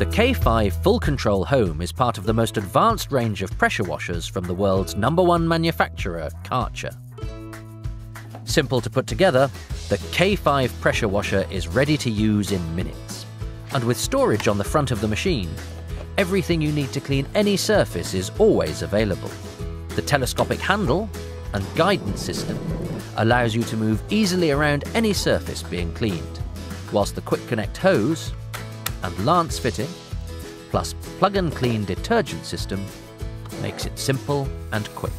The K5 Full Control Home is part of the most advanced range of pressure washers from the world's number one manufacturer, Karcher. Simple to put together, the K5 pressure washer is ready to use in minutes. And with storage on the front of the machine, everything you need to clean any surface is always available. The telescopic handle and guidance system allows you to move easily around any surface being cleaned, whilst the Quick Connect hose and lance fitting, plus plug and clean detergent system, makes it simple and quick.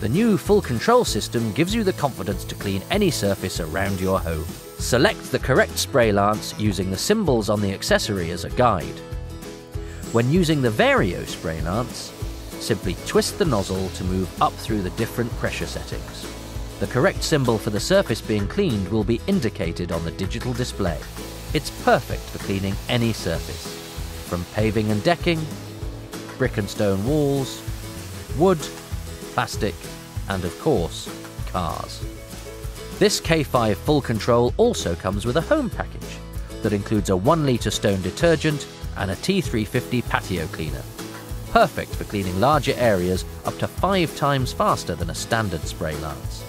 The new full control system gives you the confidence to clean any surface around your home. Select the correct spray lance using the symbols on the accessory as a guide. When using the Vario spray lance, simply twist the nozzle to move up through the different pressure settings. The correct symbol for the surface being cleaned will be indicated on the digital display. It's perfect for cleaning any surface, from paving and decking, brick and stone walls, wood, plastic, and of course, cars. This K5 full control also comes with a home package that includes a 1 litre stone detergent and a T350 patio cleaner. Perfect for cleaning larger areas up to 5 times faster than a standard spray lance.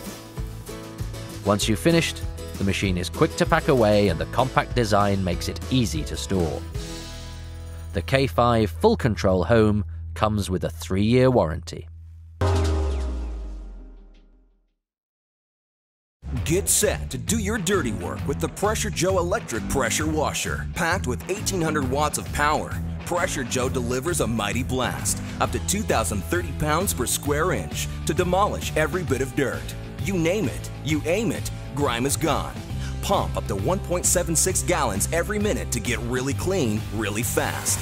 Once you've finished, the machine is quick to pack away and the compact design makes it easy to store. The K5 Full Control Home comes with a 3-year warranty. Get set to do your dirty work with the Pressure Joe electric pressure washer. Packed with 1800 watts of power, Pressure Joe delivers a mighty blast, up to 2,030 pounds per square inch, to demolish every bit of dirt. You name it, you aim it, grime is gone. Pump up to 1.76 gallons every minute to get really clean, really fast.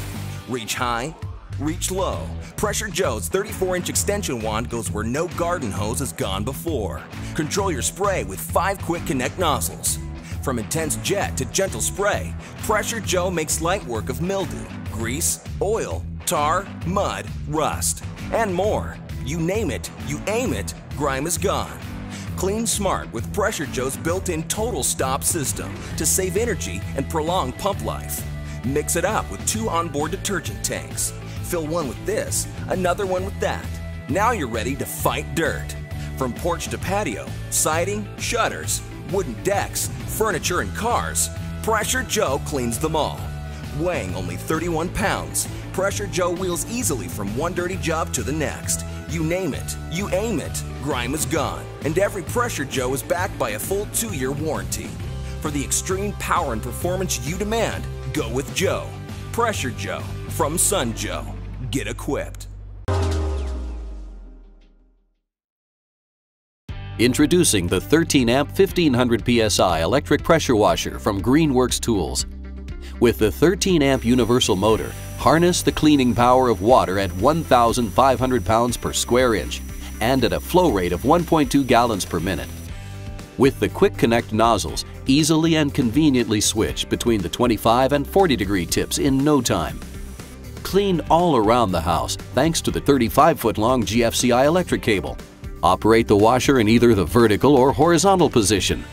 Reach high, reach low. Pressure Joe's 34 inch extension wand goes where no garden hose has gone before. Control your spray with five quick connect nozzles. From intense jet to gentle spray, Pressure Joe makes light work of mildew, grease, oil, tar, mud, rust, and more. You name it, you aim it, grime is gone. Clean smart with Pressure Joe's built-in total stop system to save energy and prolong pump life. Mix it up with two onboard detergent tanks. Fill one with this, another one with that. Now you're ready to fight dirt. From porch to patio, siding, shutters, wooden decks, furniture, and cars, Pressure Joe cleans them all. Weighing only 31 pounds, Pressure Joe wheels easily from one dirty job to the next. You name it, you aim it, grime is gone. And every Pressure Joe is backed by a full two year warranty. For the extreme power and performance you demand, go with Joe. Pressure Joe from Sun Joe. Get equipped. Introducing the 13 amp 1500 psi electric pressure washer from Greenworks Tools. With the 13 amp universal motor, harness the cleaning power of water at 1,500 pounds per square inch and at a flow rate of 1.2 gallons per minute. With the Quick Connect nozzles, easily and conveniently switch between the 25 and 40 degree tips in no time. Clean all around the house thanks to the 35 foot long GFCI electric cable. Operate the washer in either the vertical or horizontal position.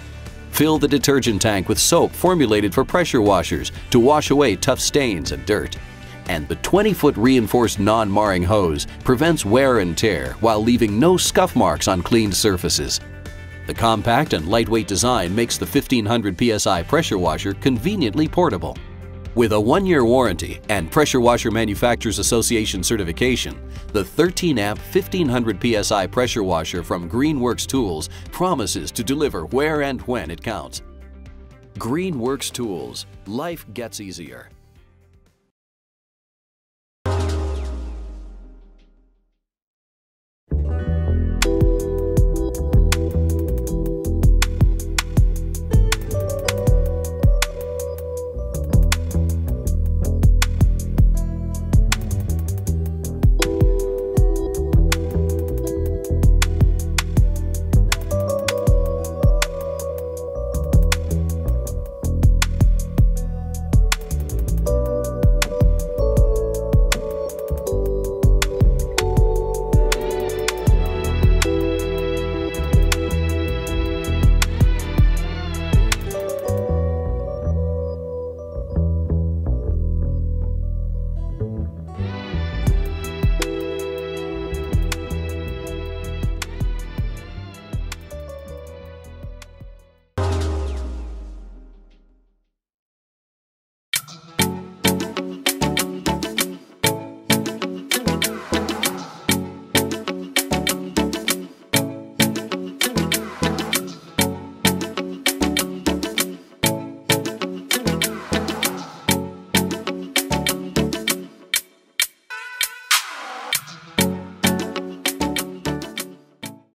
Fill the detergent tank with soap formulated for pressure washers to wash away tough stains and dirt. And the 20-foot reinforced non-marring hose prevents wear and tear while leaving no scuff marks on cleaned surfaces. The compact and lightweight design makes the 1500 psi pressure washer conveniently portable. With a one-year warranty and Pressure Washer Manufacturers Association certification, the 13-amp 1500 psi pressure washer from Greenworks Tools promises to deliver where and when it counts. Greenworks Tools. Life gets easier.